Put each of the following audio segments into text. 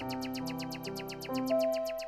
Thank you.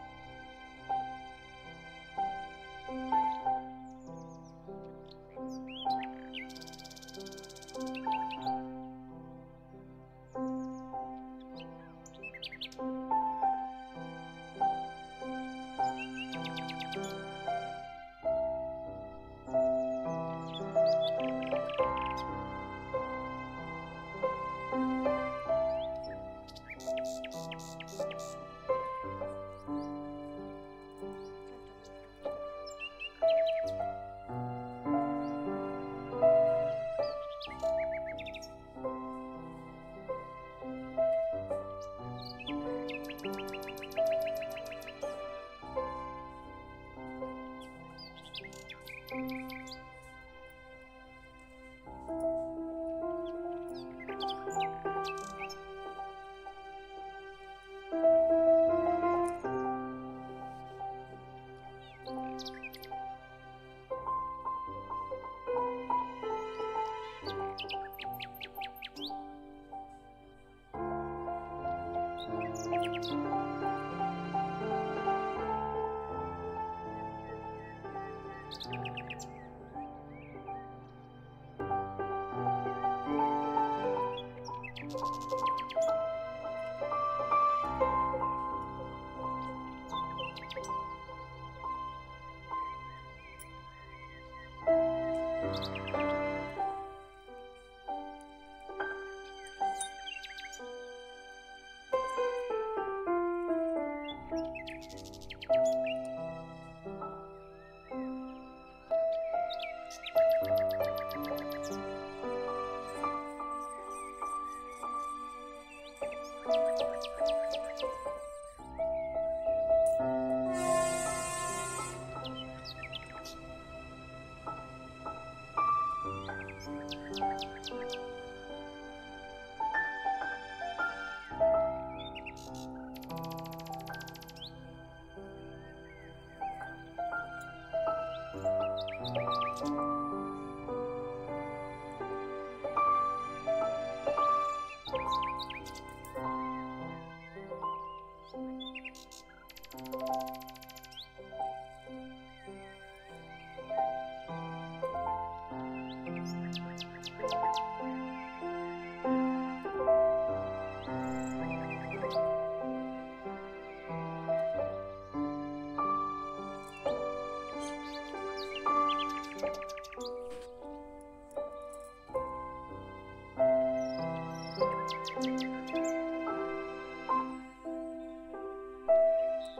Música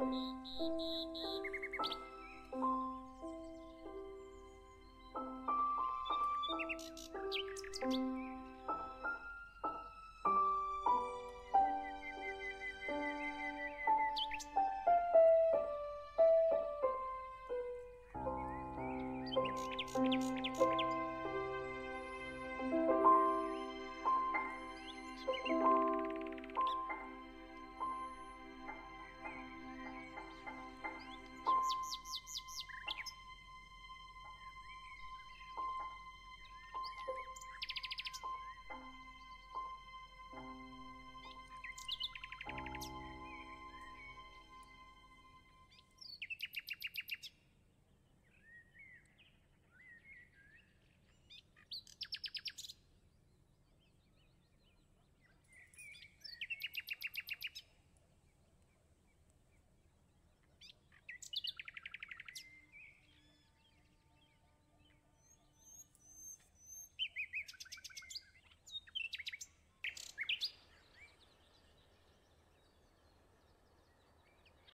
Thank you.